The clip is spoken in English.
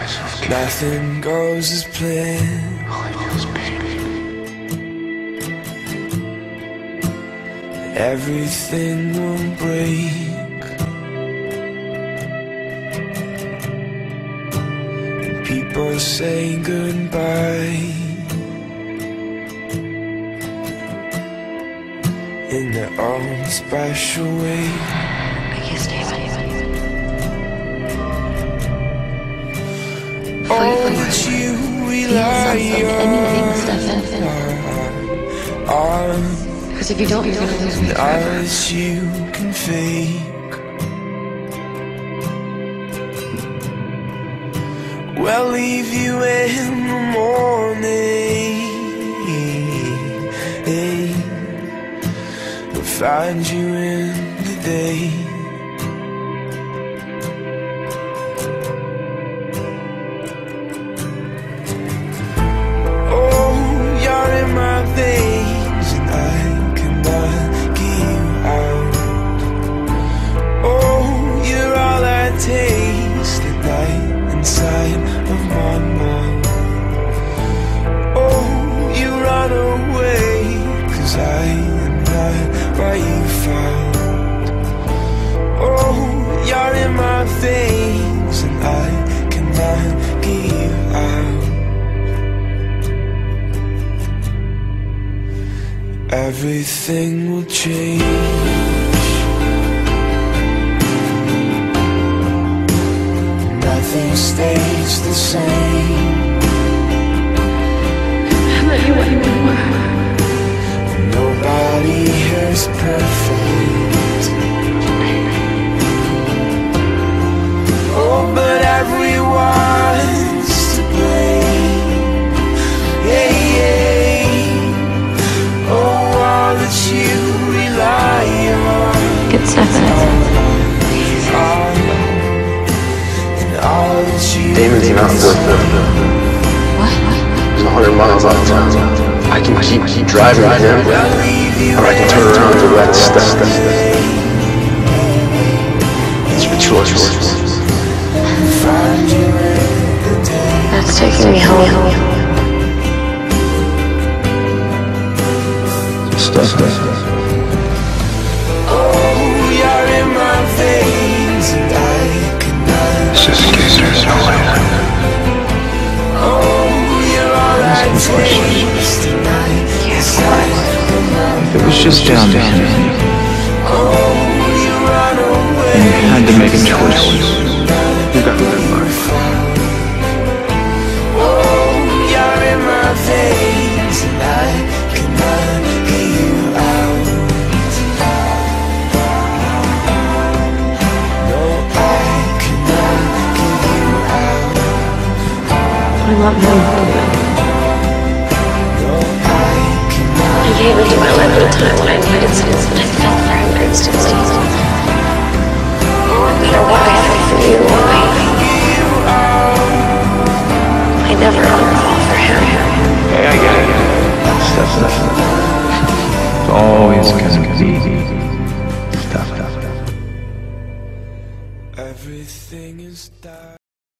myself. Nothing goes as planned. All I feel is pain. Everything will break. People say goodbye in their own special way. Because if you don't, you're gonna lose me. Forever. Eyes you can fake. We'll leave you in the morning. We'll find you in the day Everything will change. Nothing stays the same. That you rely on. Get Stefan. And all that you Damon's not worth it. What? He's a hundred miles out of town. I can keep, keep driving to him, or I can turn around to let stuff. It's your choice. That's taking me home. Stuff. Oh, you're in my veins and I cannot just. Oh, you're all I taste tonight It was just down to him. Oh, you run away And you had to make a choice. I love my. I gave you my life at a time when I needed someone, and I. No matter what I feel for you, I, I never ever fall for him. Stuff, stuff, stuff. It's always gonna be Stefan. Everything is dark.